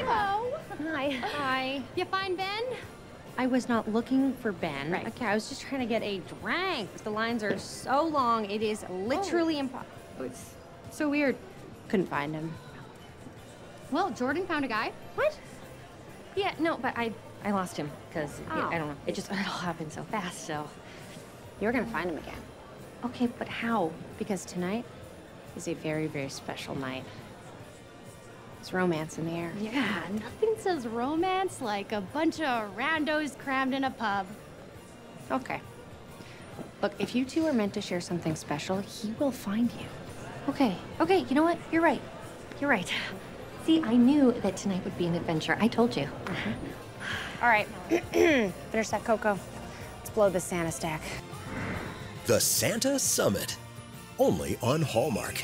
Hello. Hi. Hi. You find Ben? I was not looking for Ben. Right. Okay, I was just trying to get a drink. The lines are so long, it is literally oh. impossible. Oh, it's so weird. Couldn't find him. Well, Jordan found a guy. What? Yeah, no, but I I lost him because Oh. I don't know. It just it all happened so fast. So you're gonna find him again. Okay, but how? Because tonight is a very very special night. There's romance in the air. Yeah, nothing says romance like a bunch of randos crammed in a pub. Okay. Look, if you two are meant to share something special, he will find you. Okay. Okay. You know what? You're right. You're right. See, I knew that tonight would be an adventure. I told you. Uh-huh. All right. Finish that cocoa. Let's blow the Santa stack. The Santa Summit. Only on Hallmark.